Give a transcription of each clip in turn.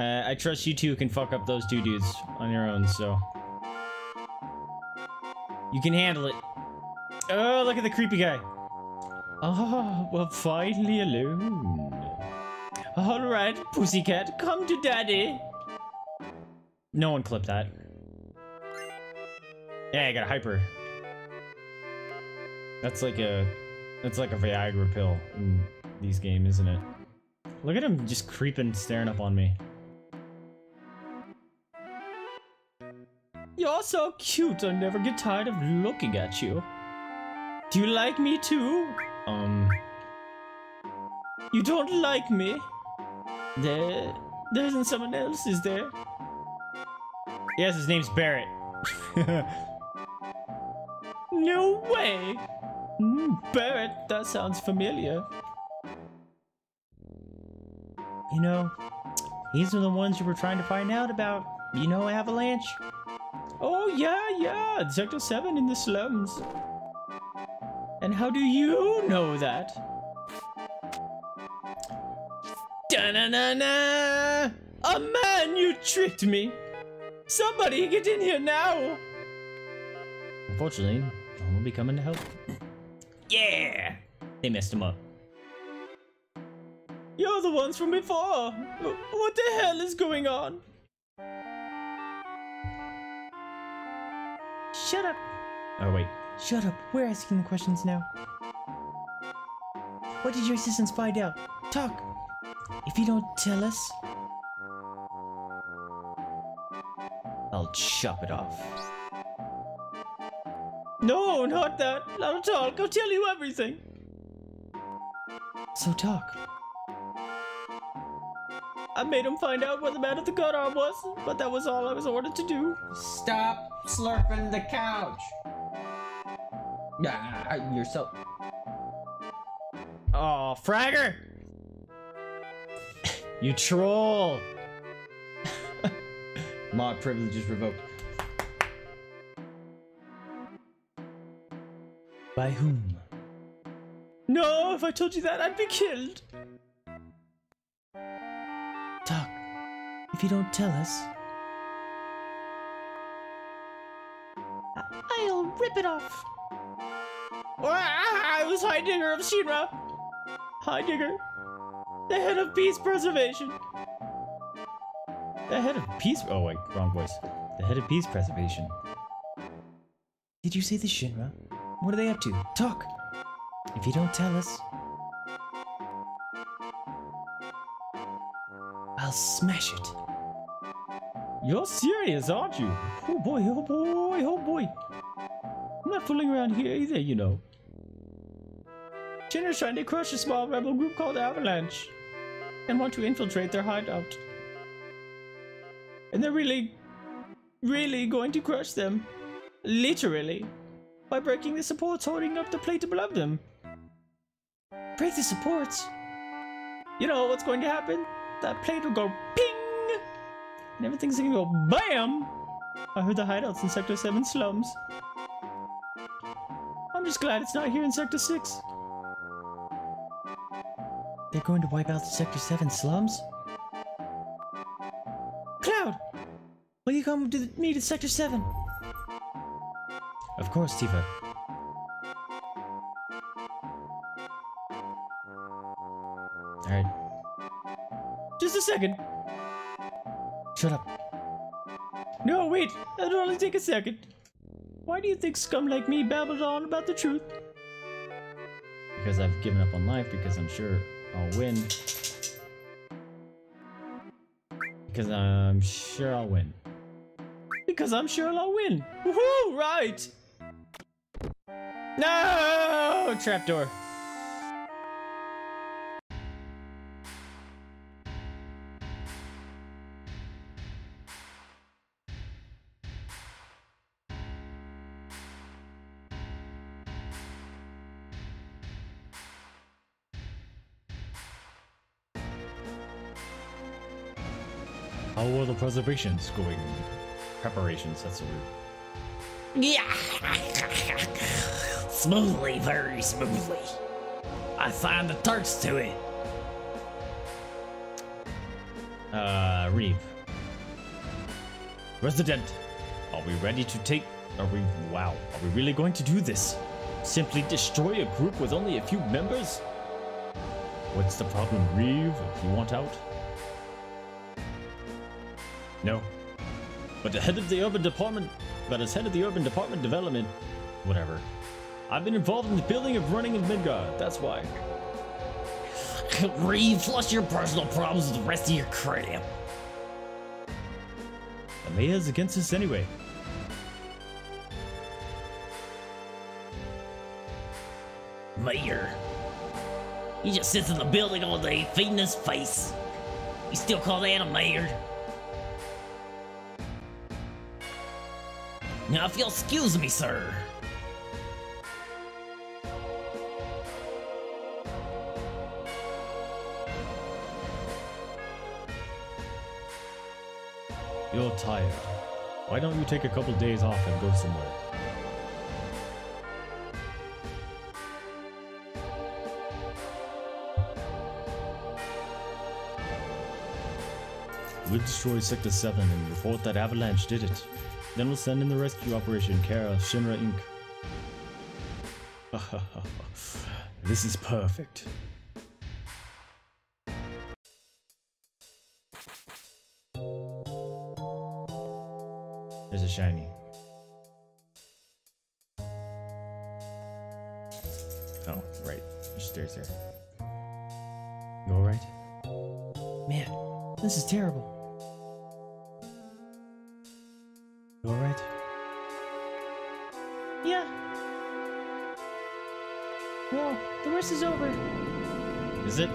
Uh, I trust you two can fuck up those two dudes on your own, so. You can handle it. Oh, look at the creepy guy. Oh, we're finally alone. All right, pussycat, come to daddy. No one clipped that. Yeah, I got a hyper. That's like a, that's like a Viagra pill in these games, isn't it? Look at him just creeping, staring up on me. You're so cute, I never get tired of looking at you. Do you like me too? Um... You don't like me? There... There isn't someone else, is there? Yes, his name's Barret. no way! Mm, Barret, that sounds familiar. You know, these are the ones you were trying to find out about. You know Avalanche? Oh, yeah, yeah, Sector 7 in the slums. And how do you know that? Da-na-na-na! A man, you tricked me! Somebody get in here now! Unfortunately, I will be coming to help. yeah! They messed him up. You're the ones from before! What the hell is going on? Shut up! Oh, wait. Shut up. We're asking the questions now. What did your assistants find out? Talk! If you don't tell us... I'll chop it off. No, not that. Not at all. I'll tell you everything. So talk. I made him find out where the man at the gun arm was, but that was all I was ordered to do. Stop slurping the couch. Ah, you're so. Oh, Fragger! you troll! Mod privileges revoked. By whom? No, if I told you that, I'd be killed. If you don't tell us, I- I'll rip it off. Ah, I was Heidegger of Shinra. Heidegger, the head of peace preservation. The head of peace. Oh wait, wrong voice. The head of peace preservation. Did you see the Shinra? What are they up to? Talk. If you don't tell us, I'll smash it. You're serious, aren't you? Oh boy, oh boy, oh boy. I'm not fooling around here either, you know. Shinra's trying to crush a small rebel group called Avalanche and want to infiltrate their hideout. And they're really, really going to crush them. Literally. By breaking the supports holding up the plate above them. Break the supports? You know what's going to happen? That plate will go! And everything's gonna go BAM! I heard the hideouts in Sector 7 slums. I'm just glad it's not here in Sector 6. They're going to wipe out the Sector 7 slums? Cloud! Will you come to the, me to Sector 7? Of course, Tifa. Alright. Just a second. Shut up. No, wait. It'll only take a second. Why do you think scum like me babbled on about the truth? Because I've given up on life because I'm sure I'll win. Because I'm sure I'll win. Because I'm sure I'll win. Woohoo! Right! No! Trapdoor. The going? Preparations, that's the word. Yeah. smoothly, very smoothly. I find the tarts to it. Uh, Reeve. Resident, are we ready to take... Are we... Wow. Are we really going to do this? Simply destroy a group with only a few members? What's the problem, Reeve? You want out? No. But the head of the urban department... But as head of the urban department development... Whatever. I've been involved in the building of running of Midgard. That's why. Reeve, flush your personal problems with the rest of your. The mayor's against us anyway. Mayor. He just sits in the building all day, feeding his face. You still call that a mayor? Now, if you'll excuse me, sir. You're tired. Why don't you take a couple days off and go somewhere? We'll destroy Sector 7 and report that Avalanche did it. Then we'll send in the rescue operation Kara Shinra Inc. this is perfect. There's a shiny. Oh, right. There's stairs there. You alright? Man, this is terrible. You alright? Yeah. Well, the worst is over. Is it?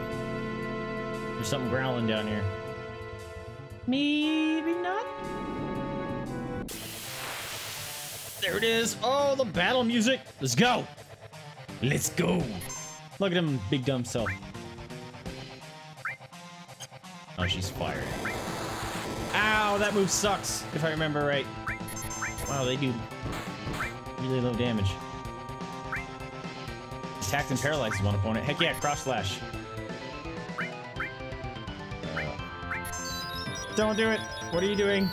There's something growling down here. Maybe not. There it is. Oh, the battle music. Let's go. Let's go. Look at him, big dumb self. Oh, she's fired. Ow, that move sucks, if I remember right. Wow, they do really low damage. Attacked and paralyzes one opponent. Heck yeah, cross slash. Uh, don't do it. What are you doing?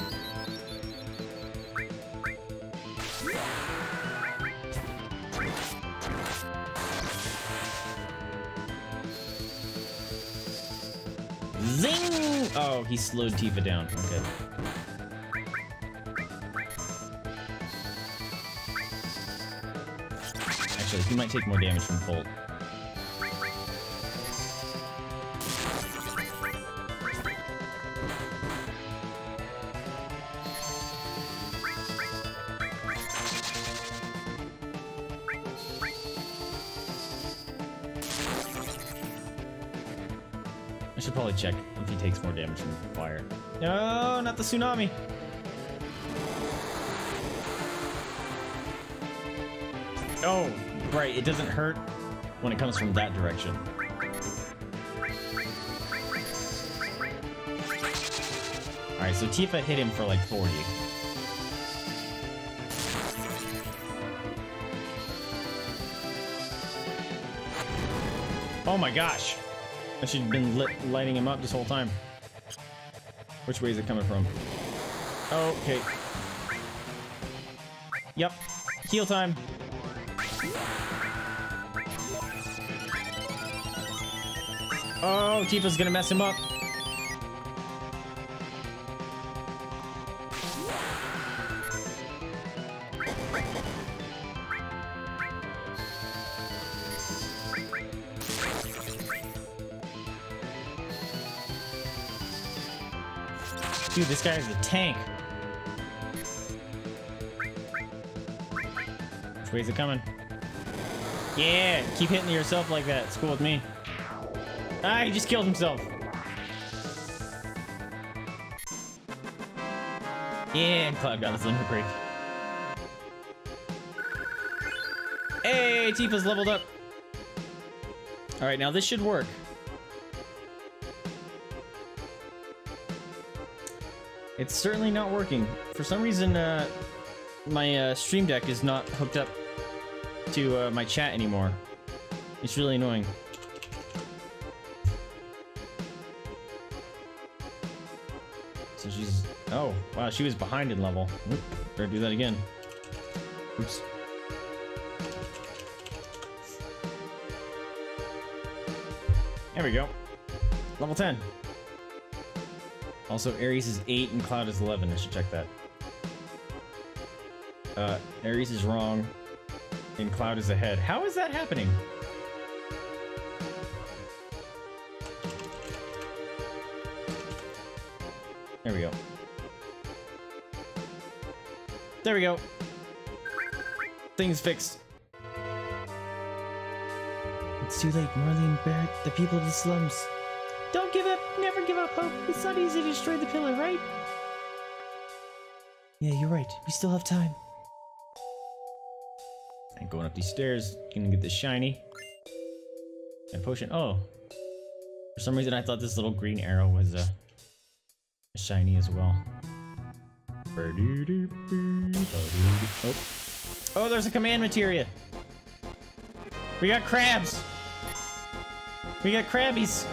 Zing! Oh, he slowed Tifa down. Okay. Actually, he might take more damage from Bolt. I should probably check if he takes more damage from fire. No, not the tsunami. Oh, right. It doesn't hurt when it comes from that direction. Alright, so Tifa hit him for like 40. Oh my gosh. I should have been lit, lighting him up this whole time. Which way is it coming from? Okay. Yep. Heal time. Oh, Tifa's gonna mess him up. Dude, this guy is a tank. Which way is it coming? Yeah, keep hitting yourself like that. It's cool with me. Ah, he just killed himself. Yeah, Cloud got his limit break. Hey, Tifa's leveled up. All right, now this should work. It's certainly not working. For some reason, uh, my uh, stream deck is not hooked up to uh, my chat anymore. It's really annoying. So she's... Oh, wow, she was behind in level. Oop, better do that again. Oops. There we go. Level 10. Also, Aeris is 8 and Cloud is 11. I should check that. Uh, Aeris is wrong and Cloud is ahead. How is that happening? There we go. There we go. Things fixed. It's too late, Marlene Barret, the people of the slums. Don't give up, never give up hope. It's not easy to destroy the pillar, right? Yeah, you're right. We still have time. Going up these stairs, gonna get this shiny. And potion. Oh. For some reason, I thought this little green arrow was uh, shiny as well. Oh. Oh, there's a command materia. We got crabs. We got crabbies.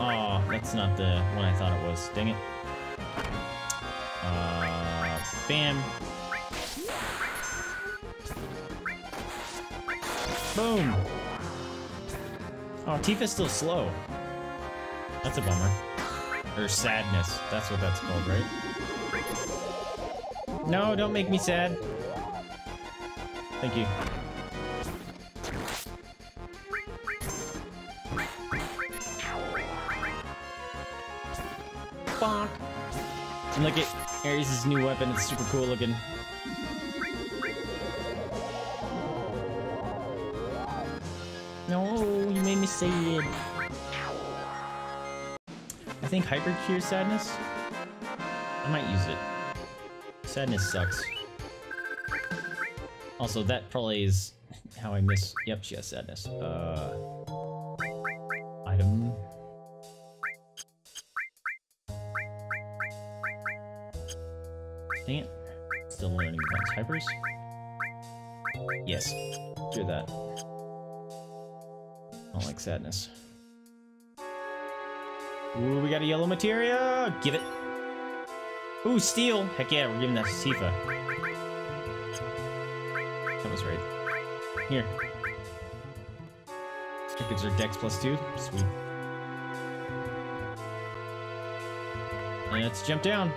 Oh, that's not the one I thought it was. Dang it. Uh, bam. Boom. Oh, Tifa's still slow. That's a bummer. Or sadness. That's what that's called, right? No, don't make me sad. Thank you. Bonk. And look at Aeris' new weapon. It's super cool looking. No, you made me sad. I think Hyper Cure Sadness. I might use it. Sadness sucks. Also, that probably is how I miss. Yep, she has sadness. Uh, Yes, do that. I don't like sadness. Ooh, we got a yellow materia! Give it! Ooh, steel! Heck yeah, we're giving that to Tifa. That was right. Here. That gives her dex plus two. Sweet. And let's jump down.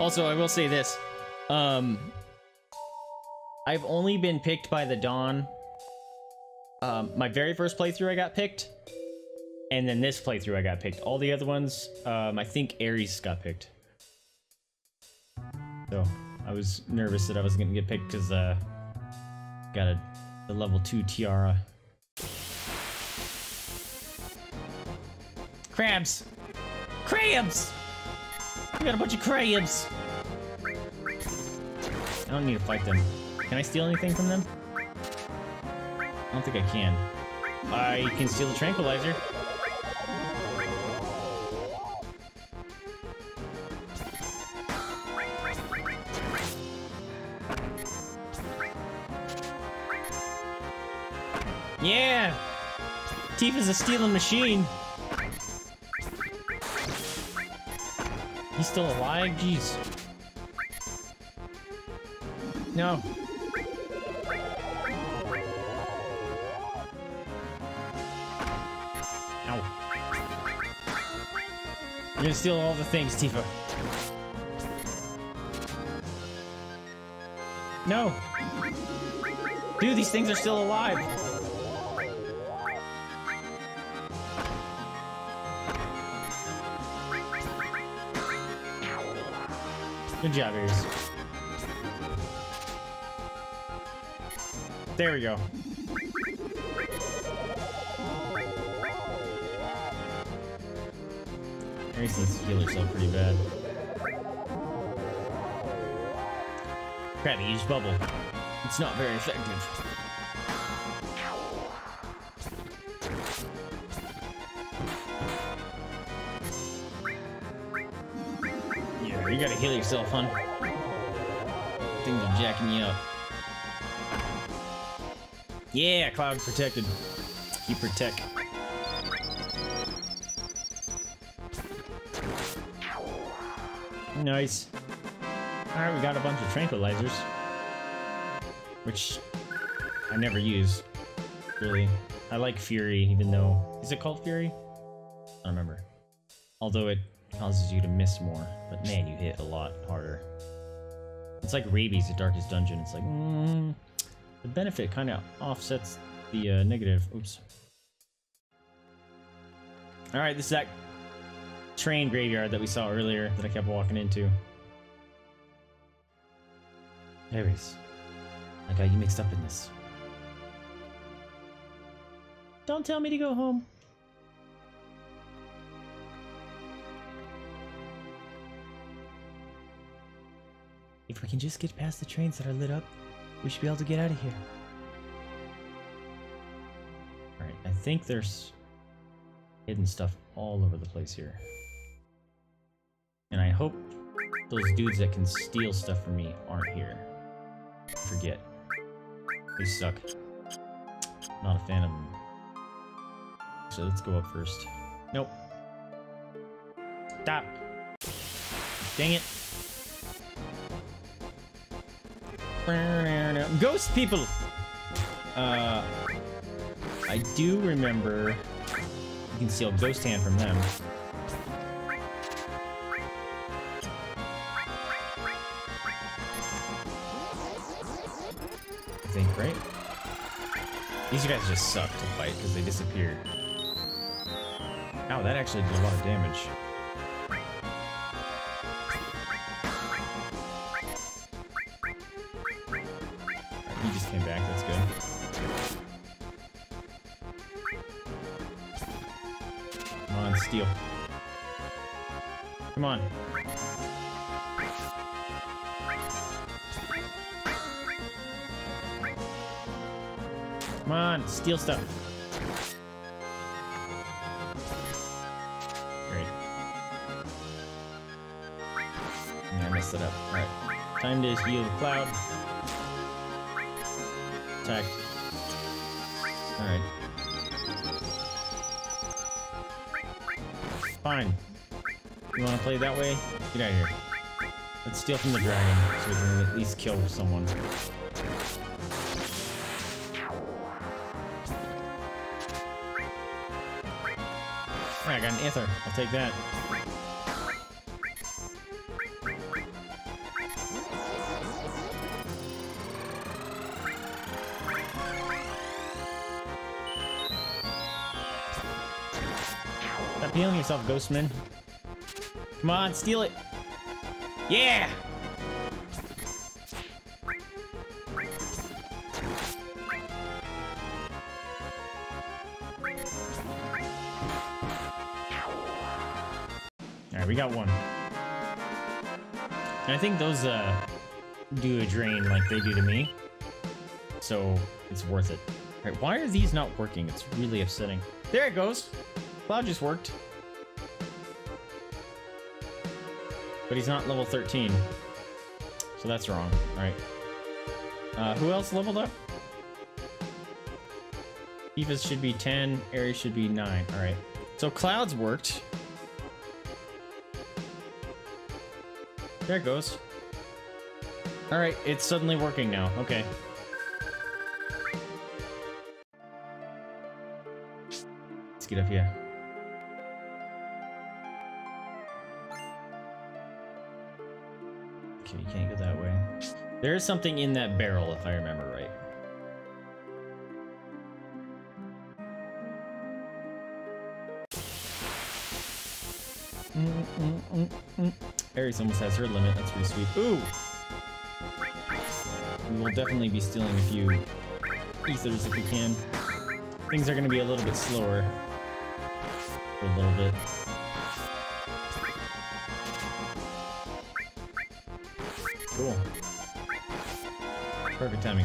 Also, I will say this. Um, I've only been picked by the Don. Um, my very first playthrough I got picked. And then this playthrough I got picked. All the other ones, um, I think Aeris got picked. So, I was nervous that I was gonna get picked because, uh, got a, the level 2 tiara. Crabs! Crabs! We got a bunch of crabs! I don't need to fight them. Can I steal anything from them? I don't think I can. I can steal the tranquilizer. Yeah! Tifa's a stealing machine. He's still alive? Jeez. No. Ow. You're gonna steal all the things, Tifa. No! Dude, these things are still alive! Good job, Aeris. There we go. Aeris needs to heal herself pretty bad. Crabby, use bubble. It's not very effective. Gotta heal yourself, hun. Things are jacking you up. Yeah, Cloud protected. Keep protect. Nice. Alright, we got a bunch of tranquilizers. Which I never use, really. I like Fury, even though... Is it called Fury? I don't remember. Although it causes you to miss more. But man, you hit a lot harder. It's like Rabies, the Darkest Dungeon. It's like, mm, the benefit kind of offsets the uh, negative. Oops. Alright, this is that train graveyard that we saw earlier that I kept walking into. Aeris, I got you mixed up in this. Don't tell me to go home. If we can just get past the trains that are lit up, we should be able to get out of here. Alright, I think there's hidden stuff all over the place here. And I hope those dudes that can steal stuff from me aren't here. Forget. They suck. Not a fan of them. So let's go up first. Nope. Stop. Dang it. Ghost people! Uh, I do remember you can steal Ghost Hand from them. I think, right? These guys just suck to fight because they disappeared. Ow, that actually did a lot of damage. He just came back, that's good. Come on, steal. Come on. Come on, steal stuff. Great. Yeah, I messed it up. Alright. Time to heal the cloud. Attack. Alright. Fine. You wanna play that way? Get out of here. Let's steal from the dragon so we can at least kill someone. Alright, I got an ether. I'll take that. Stop healing yourself, Ghostman. Come on, steal it. Yeah! Alright, we got one. And I think those uh, do a drain like they do to me. So it's worth it. Alright, why are these not working? It's really upsetting. There it goes! Cloud just worked. But he's not level 13. So that's wrong. Alright. Uh, who else leveled up? Evas should be 10, Aeris should be 9. Alright. So Cloud's worked. There it goes. Alright, it's suddenly working now. Okay. Let's get up here. You can't go that way. There is something in that barrel, if I remember right. Mm, mm, mm. Aeris almost has her limit. That's pretty sweet. Ooh! We will definitely be stealing a few ethers if we can. Things are going to be a little bit slower for a little bit. Cool. Perfect timing.